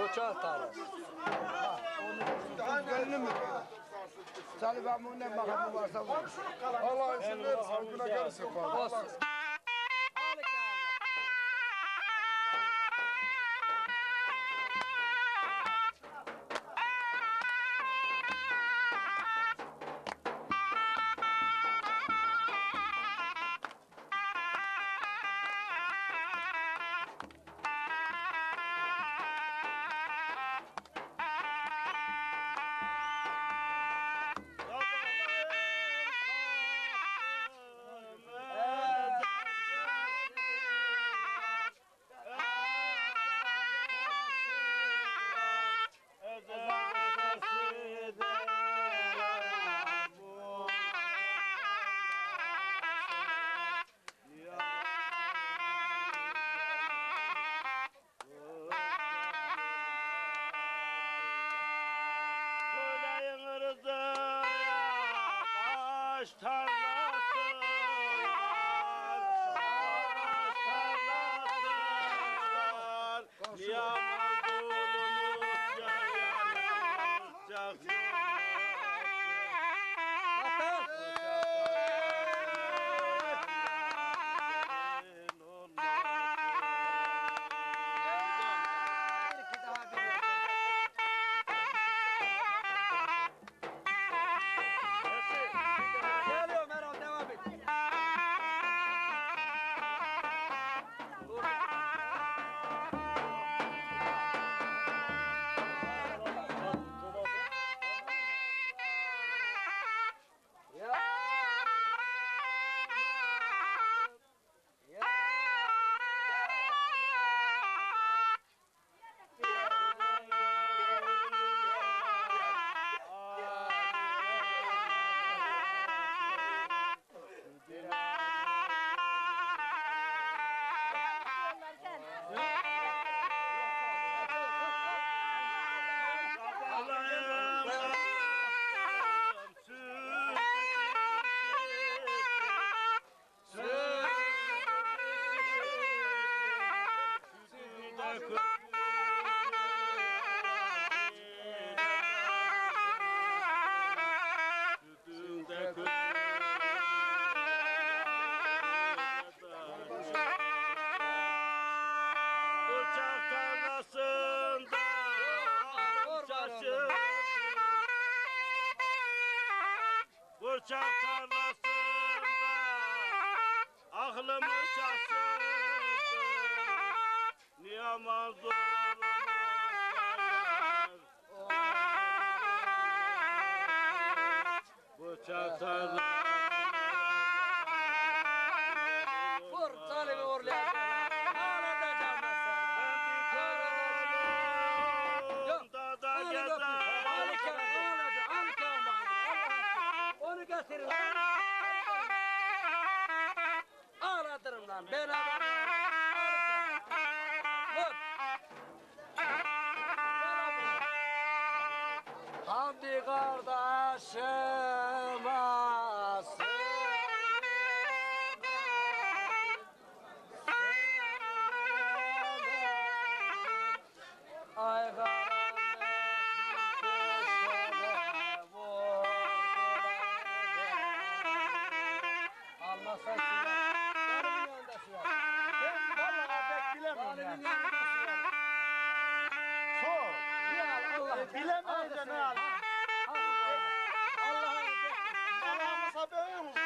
Bıçak tarlası. Gönlüm mü? Salih ben bundan bakalım varsa var. Allah izin verirse halkına gelirse falan. Olsun. Kaç tarlası Bıçak tarlasında aklımı şaşırdı Niyamaz Bıçak Ağlatırım. Vur. Hamdi kardeşim asıl. Ay karanlık köşede vurdular alemin Sor. Allah. Bilemeyince ne Allah. Allah'ın Allah'ın sabrı